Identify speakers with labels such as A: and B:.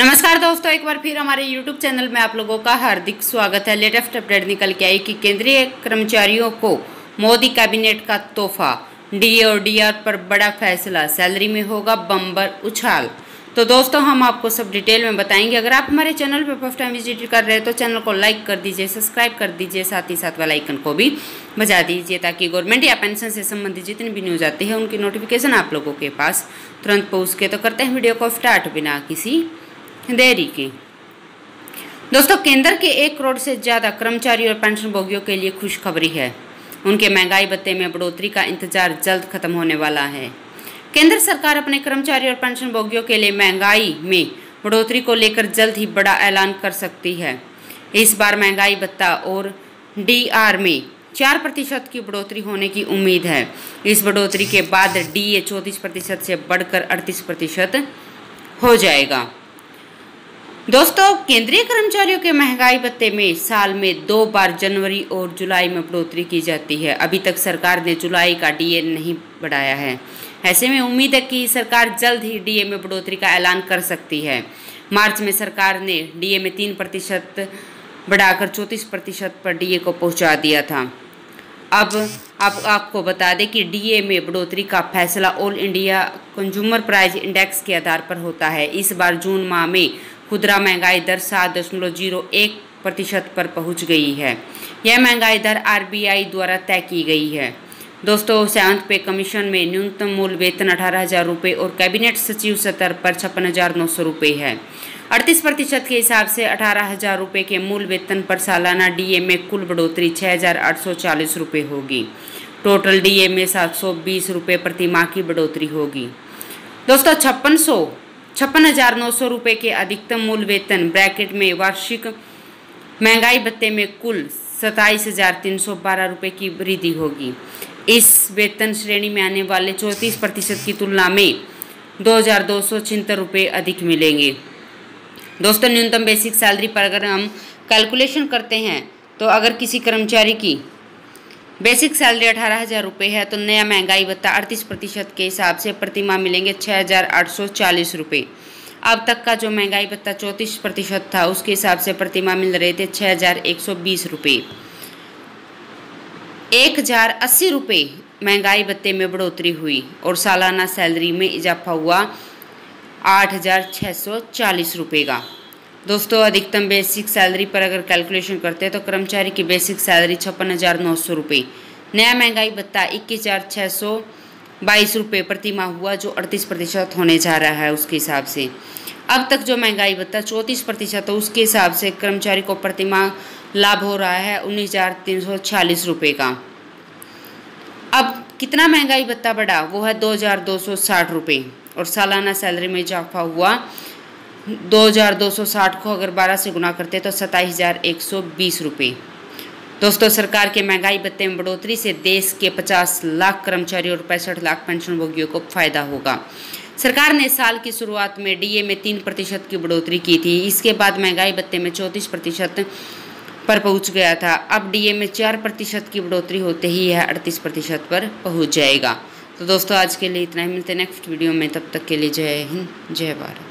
A: नमस्कार दोस्तों, एक बार फिर हमारे YouTube चैनल में आप लोगों का हार्दिक स्वागत है। लेटेस्ट अपडेट निकल के आई कि केंद्रीय कर्मचारियों को मोदी कैबिनेट का तोहफा डीए और डीआर पर बड़ा फैसला, सैलरी में होगा बम्बर उछाल। तो दोस्तों, हम आपको सब डिटेल में बताएँगे। अगर आप हमारे चैनल पर फ़र्स्ट टाइम विज़िट कर रहे हैं तो चैनल को लाइक कर दीजिए सब्सक्राइब कर दीजिए, साथ ही साथ वाला आइकन को भी बजा दीजिए ताकि गवर्नमेंट या पेंशन से संबंधित जितनी भी न्यूज़ आती है, उनकी नोटिफिकेशन आप लोगों के पास तुरंत पहुँच के तो करते हैं। वीडियो को स्टार्ट बिना किसी देरी की। दोस्तों, केंद्र के एक करोड़ से ज़्यादा कर्मचारी और पेंशन भोगियों के लिए खुशखबरी है। उनके महँगाई भत्ते में बढ़ोतरी का इंतज़ार जल्द खत्म होने वाला है। केंद्र सरकार अपने कर्मचारी और पेंशन भोगियों के लिए महँगाई में बढ़ोतरी को लेकर जल्द ही बड़ा ऐलान कर सकती है। इस बार महँगाई भत्ता और डीआर में चार प्रतिशत की बढ़ोतरी होने की उम्मीद है। इस बढ़ोतरी के बाद डीए चौंतीस प्रतिशत से बढ़कर अड़तीस प्रतिशत हो जाएगा। दोस्तों, केंद्रीय कर्मचारियों के महँगाई भत्ते में साल में दो बार जनवरी और जुलाई में बढ़ोतरी की जाती है। अभी तक सरकार ने जुलाई का डीए नहीं बढ़ाया है। ऐसे में उम्मीद है कि सरकार जल्द ही डीए में बढ़ोतरी का ऐलान कर सकती है। मार्च में सरकार ने डीए में तीन प्रतिशत बढ़ाकर चौंतीस प्रतिशत पर डीए को पहुँचा दिया था। अब आप, आपको बता दें कि डीए में बढ़ोतरी का फैसला all India consumer price index के आधार पर होता है। इस बार जून माह में खुदरा महँगाई दर सात दशमलव ज़ीरो एक प्रतिशत पर पहुँच गई है। यह महँगाई दर आरबीआई द्वारा तय की गई है। दोस्तों सेवंथ पे कमीशन में न्यूनतम मूल वेतन अठारह हज़ार रुपये और कैबिनेट सचिव स्तर पर छप्पन हज़ार नौ सौ रुपये है। अड़तीस प्रतिशत के हिसाब से अठारह हज़ार रुपये के मूल वेतन पर सालाना डीए में कुल बढ़ोतरी छः हज़ार आठ सौ चालीस रुपये होगी। टोटल डीए में सात सौ बीस रुपये प्रति माह की बढ़ोतरी होगी। दोस्तों, छप्पन सौ छप्पन हज़ार नौ सौ रुपये के अधिकतम मूल वेतन ब्रैकेट में वार्षिक महँगाई भत्ते में कुल सताईस हज़ार तीन सौ बारह रुपये की वृद्धि होगी। इस वेतन श्रेणी में आने वाले चौंतीस प्रतिशत की तुलना में दो हज़ार दो सौ छिहत्तर रुपये अधिक मिलेंगे। दोस्तों, न्यूनतम बेसिक सैलरी पर अगर हम कैलकुलेशन करते हैं तो अगर किसी कर्मचारी की बेसिक सैलरी अठारह हज़ार रुपये है तो नया महँगाई भत्ता अड़तीस प्रतिशत के हिसाब से प्रति माह मिलेंगे छः हज़ार आठ सौ चालीस रुपये अब तक का जो महँगाई भत्ता चौंतीस प्रतिशत था, उसके हिसाब से प्रति माह मिल रहे थे छः हज़ार एक सौ बीस रुपये एक हज़ार अस्सी रुपये महँगाई भत्ते में बढ़ोतरी हुई और सालाना सैलरी में इजाफा हुआ आठ हज़ार छः सौ चालीस रुपये का। दोस्तों, अधिकतम बेसिक सैलरी पर अगर कैलकुलेशन करते हैं तो कर्मचारी की बेसिक सैलरी छप्पन हज़ार नौ सौ रुपये नया महँगाई भत्ता इक्कीस हज़ार छः सौ बाईस रुपये प्रति माह हुआ, जो अड़तीस प्रतिशत होने जा रहा है उसके हिसाब से। अब तक जो महँगाई भत्ता चौंतीस प्रतिशत है, उसके हिसाब से कर्मचारी को प्रति माह लाभ हो रहा है उन्नीस हज़ार तीन सौ छियालीस रुपये का। अब कितना महँगाई भत्ता बढ़ा, वो है दो हज़ार दो सौ साठ रुपये और सालाना सैलरी में इजाफा हुआ दो हज़ार दो सौ साठ को अगर बारह से गुना करते तो सत्ताईस हज़ार एक सौ बीस रुपये दोस्तों, सरकार के महँगाई, भत्ते में बढ़ोतरी से देश के 50 लाख कर्मचारी और पैंसठ लाख पेंशन भोगियों को फ़ायदा होगा। सरकार ने साल की शुरुआत में डीए में तीन प्रतिशत की बढ़ोतरी की थी। इसके बाद महँगाई, भत्ते में चौंतीस प्रतिशत पर पहुँच गया था। अब डीए में चार प्रतिशत की बढ़ोतरी होते ही यह अड़तीस प्रतिशत पर पहुँच जाएगा। तो दोस्तों, आज के लिए इतना ही। मिलते नेक्स्ट वीडियो में। तब तक के लिए जय हिंद, जय भारत।